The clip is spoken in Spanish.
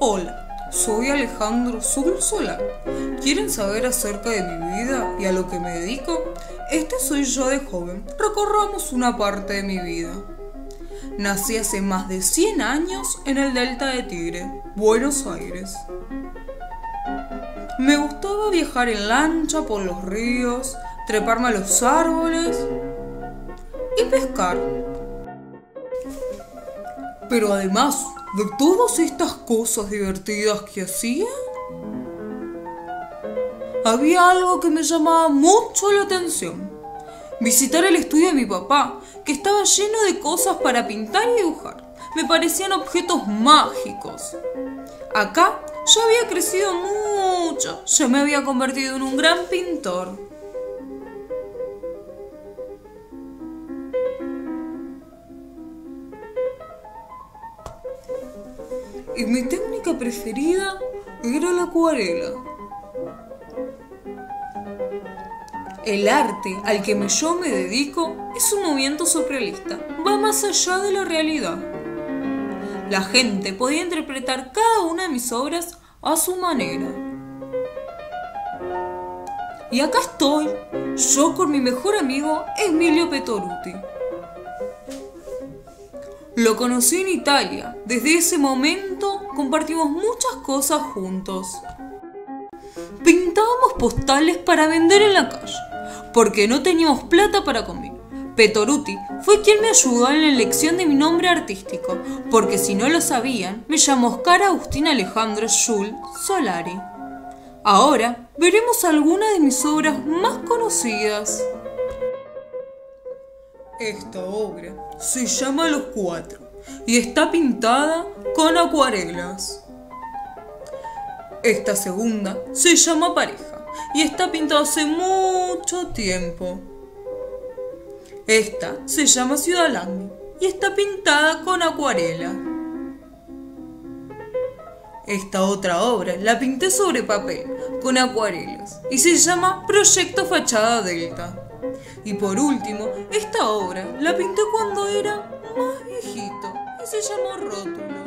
Hola, soy Alejandro Zul Solar. ¿Quieren saber acerca de mi vida y a lo que me dedico? Este soy yo de joven. Recorramos una parte de mi vida. Nací hace más de 100 años en el Delta de Tigre, Buenos Aires. Me gustaba viajar en lancha por los ríos, treparme a los árboles y pescar. Pero además de todas estas cosas divertidas que hacía, había algo que me llamaba mucho la atención. Visitar el estudio de mi papá, que estaba lleno de cosas para pintar y dibujar. Me parecían objetos mágicos. Acá yo había crecido mucho, yo me había convertido en un gran pintor. Y mi técnica preferida era la acuarela. El arte al que yo me dedico es un movimiento surrealista, va más allá de la realidad. La gente podía interpretar cada una de mis obras a su manera. Y acá estoy, yo con mi mejor amigo Emilio Petoruti. Lo conocí en Italia. Desde ese momento compartimos muchas cosas juntos. Pintábamos postales para vender en la calle, porque no teníamos plata para comer. Petoruti fue quien me ayudó en la elección de mi nombre artístico, porque si no lo sabían, me llamo Oscar Agustín Alejandro Schul Solari. Ahora veremos algunas de mis obras más conocidas. Esta obra se llama Los Cuatro y está pintada con acuarelas. Esta segunda se llama Pareja y está pintada hace mucho tiempo. Esta se llama Ciudad y está pintada con acuarela. Esta otra obra la pinté sobre papel con acuarelas y se llama Proyecto Fachada Delta. Y por último, esta obra la pinté cuando era más viejito y se llamó Rótulo.